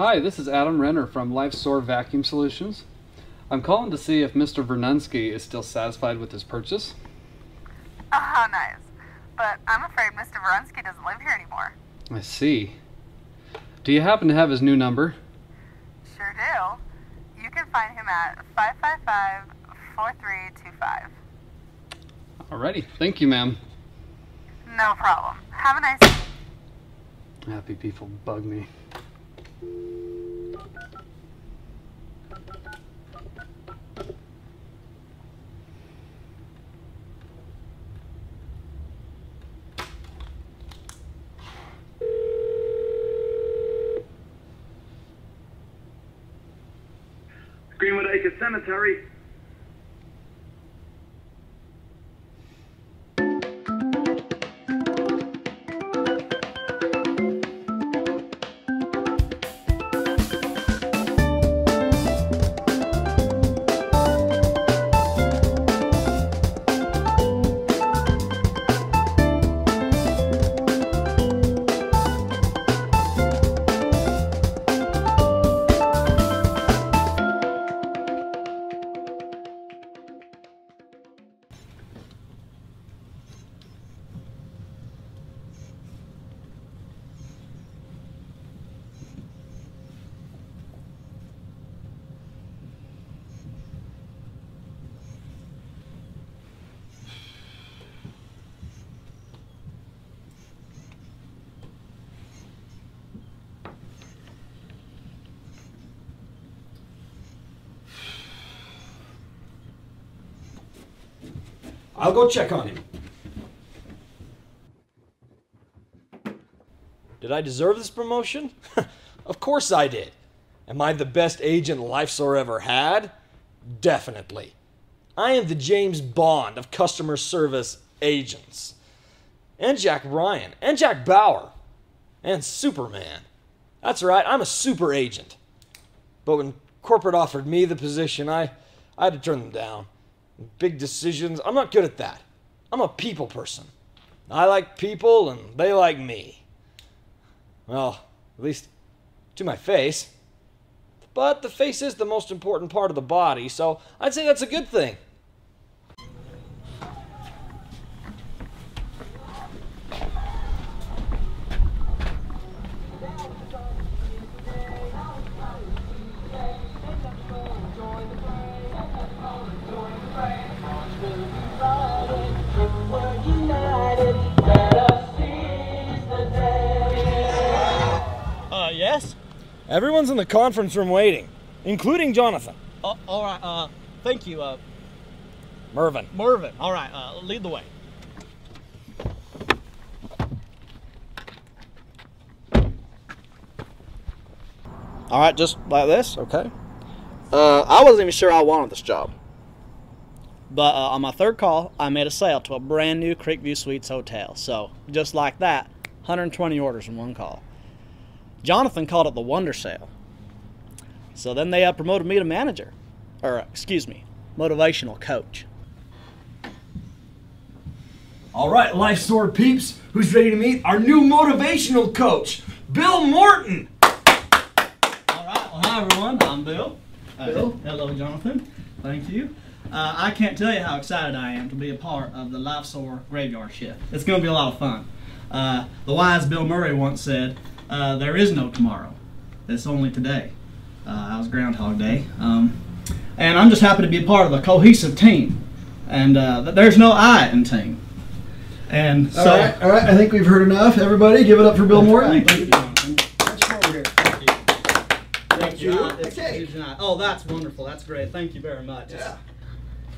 Hi, this is Adam Renner from LifeSoar Vacuum Solutions. I'm calling to see if Mr. Vernunsky is still satisfied with his purchase. Oh, nice. But I'm afraid Mr. Verunsky doesn't live here anymore. I see. Do you happen to have his new number? Sure do. You can find him at 555 4325. Alrighty, thank you, ma'am. No problem. Have a nice Happy people bug me. Greenwood Acres Cemetery. I'll go check on him. Did I deserve this promotion? of course I did. Am I the best agent LifeSoar ever had? Definitely. I am the James Bond of customer service agents. And Jack Ryan. And Jack Bauer. And Superman. That's right, I'm a super agent. But when corporate offered me the position, I, I had to turn them down. Big decisions, I'm not good at that. I'm a people person. I like people and they like me. Well, at least to my face. But the face is the most important part of the body, so I'd say that's a good thing. Everyone's in the conference room waiting, including Jonathan. Uh, all right, uh, thank you, uh, Mervyn. Mervyn. All right, uh, lead the way. All right, just like this, okay? Uh, I wasn't even sure I wanted this job. But uh, on my third call, I made a sale to a brand new Creekview Suites hotel. So, just like that, 120 orders in one call. Jonathan called it the Wonder Sale. So then they uh, promoted me to manager. Or, uh, excuse me, motivational coach. All right, Life Soar peeps, who's ready to meet our new motivational coach, Bill Morton? All right. Well, hi everyone. I'm Bill. Uh, Bill. hello, Jonathan. Thank you. Uh, I can't tell you how excited I am to be a part of the Life Soar Graveyard Shift. It's going to be a lot of fun. Uh, the wise Bill Murray once said, uh, "There is no tomorrow. It's only today." Uh, I was Groundhog Day, um, and I'm just happy to be a part of a cohesive team. And uh, there's no I in team. And so, all right, all right. I think we've heard enough. Everybody, give it up for Bill Morton. Thank you, Jonathan. Let's come over here. Thank you. Uh, Okay. Oh, that's wonderful. That's great. Thank you very much. Yeah.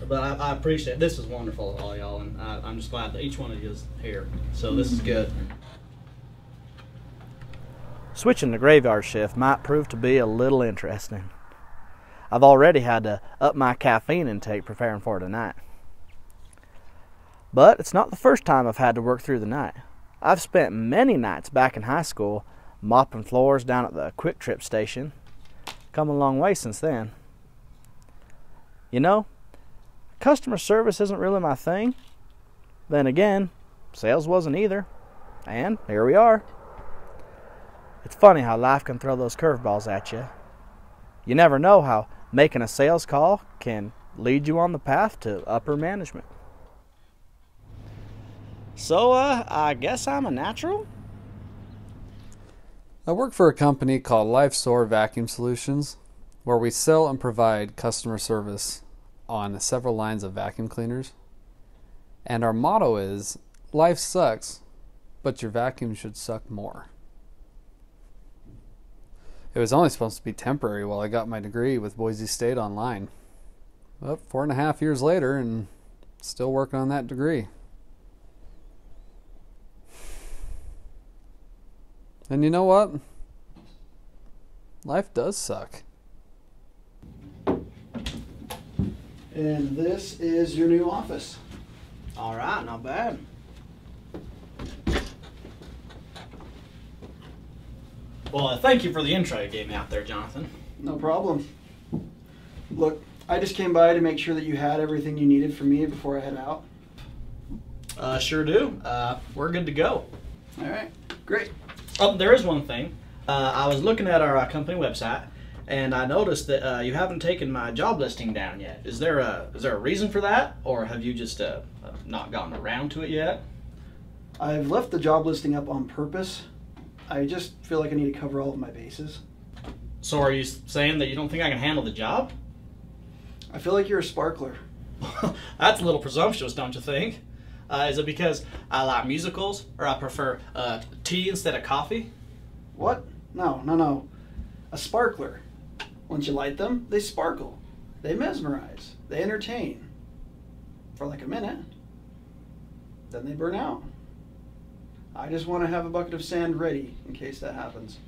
But I, I appreciate it. This is wonderful, all y'all, and I, I'm just glad that each one of you is here. So this is good. Switching to graveyard shift might prove to be a little interesting. I've already had to up my caffeine intake preparing for tonight. But it's not the first time I've had to work through the night. I've spent many nights back in high school mopping floors down at the Quick Trip station. Come a long way since then. You know, customer service isn't really my thing. Then again, sales wasn't either. And here we are. It's funny how life can throw those curveballs at you. You never know how making a sales call can lead you on the path to upper management. So, uh, I guess I'm a natural? I work for a company called LifeSoar Vacuum Solutions, where we sell and provide customer service on several lines of vacuum cleaners. And our motto is life sucks, but your vacuum should suck more. It was only supposed to be temporary while I got my degree with Boise State online. Well, four and a half years later, and still working on that degree. And you know what? Life does suck. And this is your new office. All right, not bad. Well, uh, thank you for the intro you gave me out there, Jonathan. No problem. Look, I just came by to make sure that you had everything you needed for me before I head out. Uh, sure do. Uh, we're good to go. All right, great. Oh, there is one thing. Uh, I was looking at our uh, company website, and I noticed that uh, you haven't taken my job listing down yet. Is there a is there a reason for that, or have you just uh, uh, not gotten around to it yet? I've left the job listing up on purpose. I just feel like I need to cover all of my bases. So, are you saying that you don't think I can handle the job? I feel like you're a sparkler. That's a little presumptuous, don't you think? Uh, is it because I like musicals, or I prefer uh, tea instead of coffee? What? No, no, no. A sparkler. Once you light them, they sparkle. They mesmerize. They entertain. For like a minute. Then they burn out. I just want to have a bucket of sand ready in case that happens.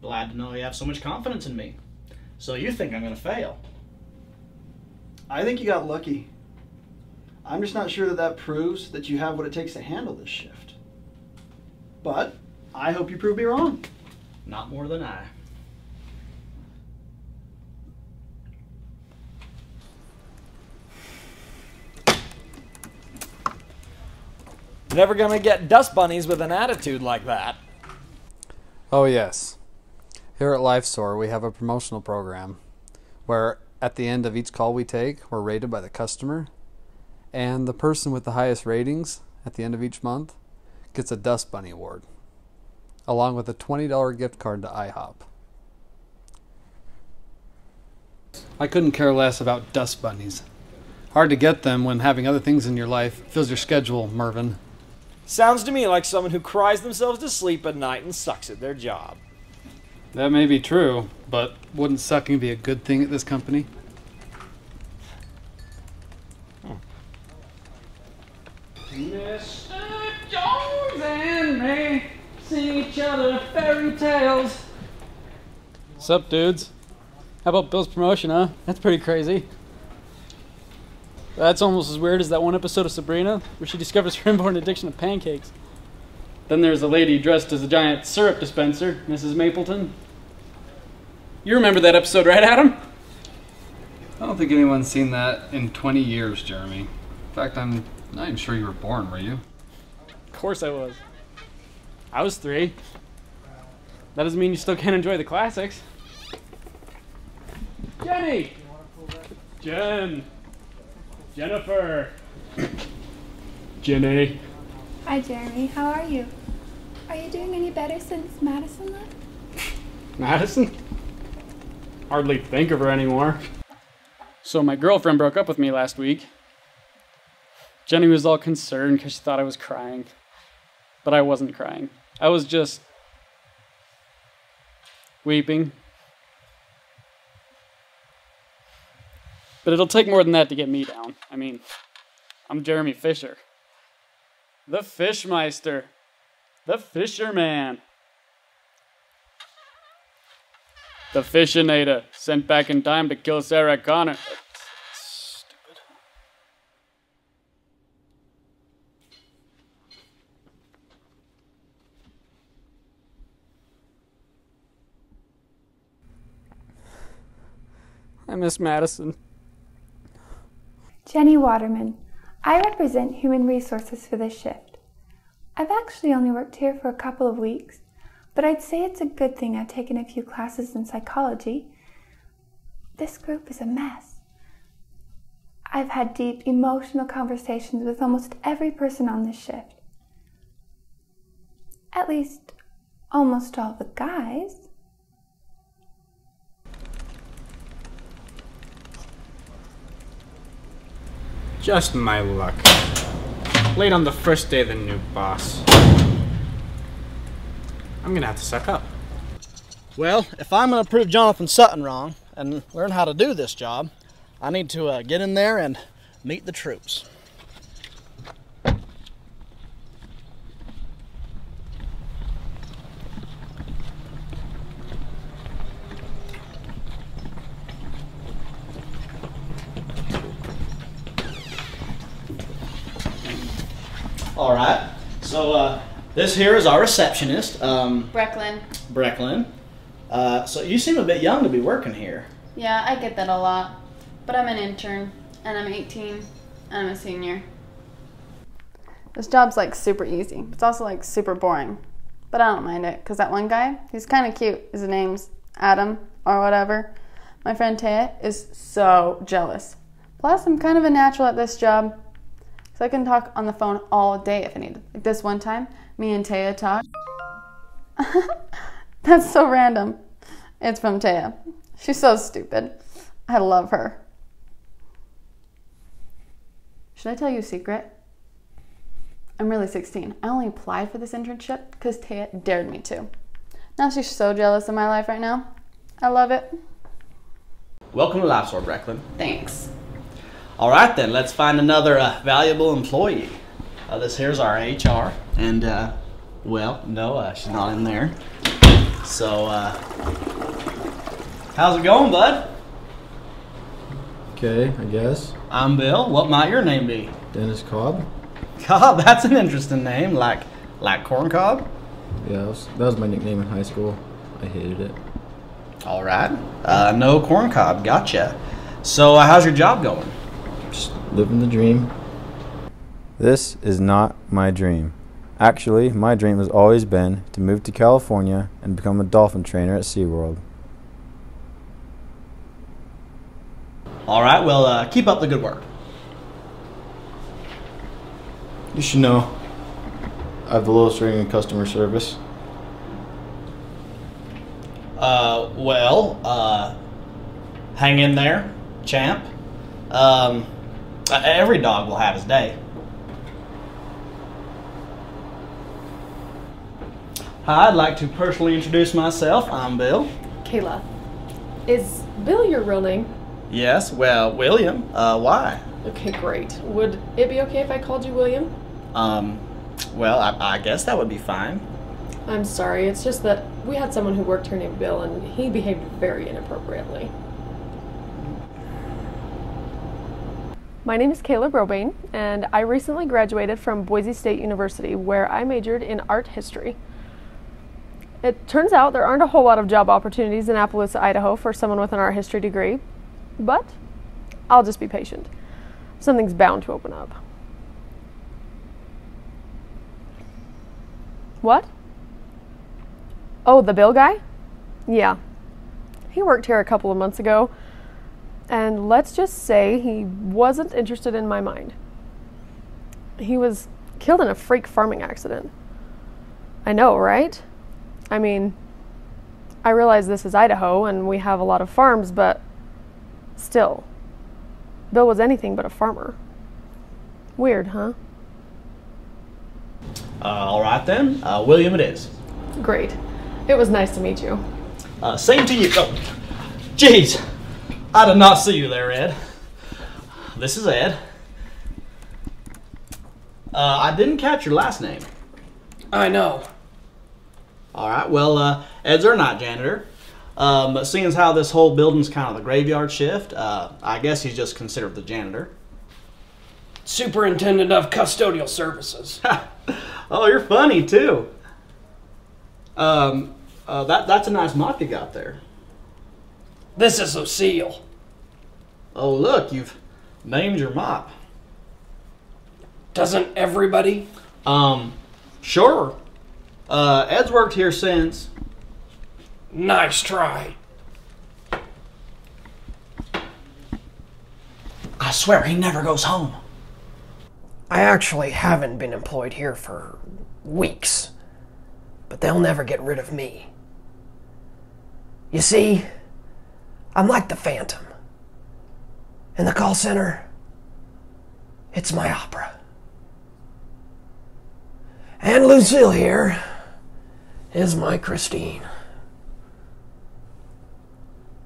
Glad to know you have so much confidence in me. So you think I'm gonna fail? I think you got lucky. I'm just not sure that that proves that you have what it takes to handle this shift. But I hope you prove me wrong. Not more than I. Never gonna get dust bunnies with an attitude like that. Oh, yes. Here at LifeSoar, we have a promotional program where at the end of each call we take, we're rated by the customer, and the person with the highest ratings at the end of each month gets a Dust Bunny Award, along with a $20 gift card to IHOP. I couldn't care less about dust bunnies. Hard to get them when having other things in your life fills your schedule, Mervyn. Sounds to me like someone who cries themselves to sleep at night and sucks at their job. That may be true, but wouldn't sucking be a good thing at this company? Mr. Jones and me sing each other fairy tales. Sup, dudes? How about Bill's promotion, huh? That's pretty crazy. That's almost as weird as that one episode of Sabrina where she discovers her inborn addiction to pancakes. Then there's a lady dressed as a giant syrup dispenser, Mrs. Mapleton. You remember that episode, right, Adam? I don't think anyone's seen that in 20 years, Jeremy. In fact, I'm not even sure you were born, were you? Of course I was. I was three. That doesn't mean you still can't enjoy the classics. Jenny! Jen! Jennifer! Jenny! Hi, Jeremy. How are you? Are you doing any better since Madison left? Madison? Hardly think of her anymore. So my girlfriend broke up with me last week. Jenny was all concerned because she thought I was crying. But I wasn't crying. I was just weeping. But it'll take more than that to get me down. I mean, I'm Jeremy Fisher. The Fishmeister. The Fisherman. The Fishinator, sent back in time to kill Sarah Connor. Stupid. I miss Madison. Jenny Waterman. I represent human resources for this shift. I've actually only worked here for a couple of weeks, but I'd say it's a good thing I've taken a few classes in psychology. This group is a mess. I've had deep emotional conversations with almost every person on this shift. At least, almost all the guys. Just my luck. Late on the first day of the new boss. I'm gonna have to suck up. Well, if I'm to prove Jonathan Sutton wrong and learn how to do this job, I need to uh, get in there and meet the troops. All right. So uh, this here is our receptionist, um, Brecklin. Brecklin. Uh, so you seem a bit young to be working here. Yeah, I get that a lot. But I'm an intern, and I'm 18, and I'm a senior. This job's like super easy. It's also like super boring. But I don't mind it, because that one guy, he's kind of cute. His name's Adam, or whatever. My friend Taya is so jealous. Plus, I'm kind of a natural at this job. So I can talk on the phone all day if I need. Like this one time, me and Taya talked. That's so random. It's from Taya. She's so stupid. I love her. Should I tell you a secret? I'm really 16. I only applied for this internship because Taya dared me to. Now she's so jealous of my life right now. I love it. Welcome to LifeSoar, Brecklin. Thanks. All right, then, let's find another uh, valuable employee. Uh, this here's our HR, and, uh, well, no, uh, she's not in there. So, uh, how's it going, bud? Okay, I guess. I'm Bill. What might your name be? Dennis Cobb. Cobb, that's an interesting name, like like corn cob. Yeah, that was, that was my nickname in high school. I hated it. All right. Uh, no corn cob, gotcha. So, uh, how's your job going? Just living the dream. This is not my dream. Actually, my dream has always been to move to California and become a dolphin trainer at SeaWorld. All right, well, uh, keep up the good work. You should know. I have the lowest rating in customer service. Uh, well, uh, hang in there, champ. Um, every dog will have his day. Hi, I'd like to personally introduce myself. I'm Bill. Kayla. Is Bill your real name? Yes, well, William. Uh, why? Okay, great. Would it be okay if I called you William? Um, well, I, I guess that would be fine. I'm sorry, it's just that we had someone who worked here named Bill and he behaved very inappropriately. My name is Kayla Brobain, and I recently graduated from Boise State University, where I majored in art history. It turns out there aren't a whole lot of job opportunities in Appaloosa, Idaho for someone with an art history degree, but I'll just be patient. Something's bound to open up. What? Oh, the Bill guy? Yeah. He worked here a couple of months ago, and let's just say he wasn't interested in my mind. He was killed in a freak farming accident. I know, right? I mean, I realize this is Idaho and we have a lot of farms, but still, Bill was anything but a farmer. Weird, huh? Uh, all right then, uh, William it is. Great. It was nice to meet you. Uh, same to you. Oh, jeez, I did not see you there, Ed. This is Ed. Uh, I didn't catch your last name. I know. All right. Well, uh, Ed's our night janitor. Um, but seeing as how this whole building's kind of the graveyard shift, uh, I guess he's just considered the janitor. Superintendent of Custodial Services. oh, you're funny too. Um, uh, that that's a nice mop you got there. This is Lucille. Oh, look, you've named your mop. Doesn't everybody? Um, sure. Uh, Ed's worked here since. Nice try. I swear he never goes home. I actually haven't been employed here for weeks, but they'll never get rid of me. You see, I'm like the Phantom. In the call center, it's my opera. And Lucille here is my Christine.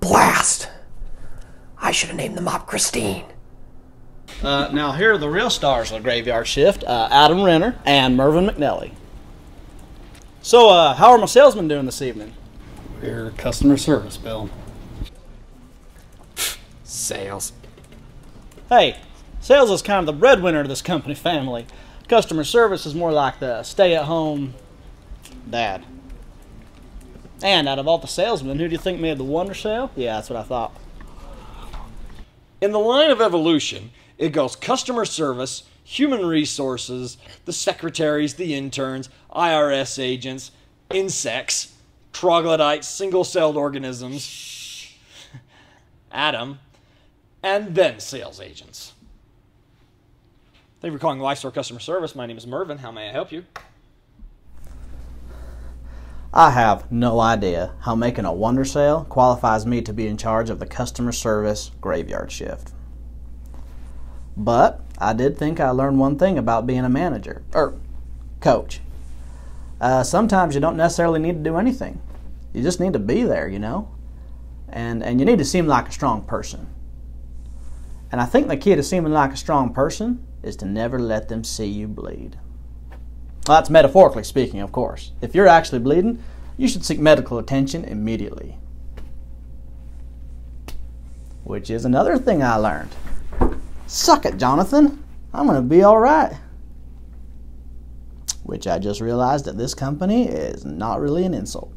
Blast! I should have named the mop Christine. Uh, now, here are the real stars of the graveyard shift uh, Adam Renner and Mervyn McNelly. So, uh, how are my salesmen doing this evening? We're customer service, Bill. Sales. Hey, sales is kind of the breadwinner of this company family. Customer service is more like the stay at home dad. And out of all the salesmen, who do you think made the wonder sale? Yeah, that's what I thought. In the line of evolution, it goes customer service, human resources, the secretaries, the interns, IRS agents, insects, troglodytes, single celled organisms, Adam, and then sales agents. Thank you for calling LifeSoar Customer Service. My name is Mervyn. How may I help you? I have no idea how making a wonder sale qualifies me to be in charge of the customer service graveyard shift. But I did think I learned one thing about being a manager, or coach. Uh, sometimes you don't necessarily need to do anything. You just need to be there, you know? And, and you need to seem like a strong person. And I think the key to seeming like a strong person is to never let them see you bleed. Well, that's metaphorically speaking, of course. If you're actually bleeding, you should seek medical attention immediately. Which is another thing I learned. Suck it, Jonathan. I'm going to be all right. Which I just realized that this company is not really an insult.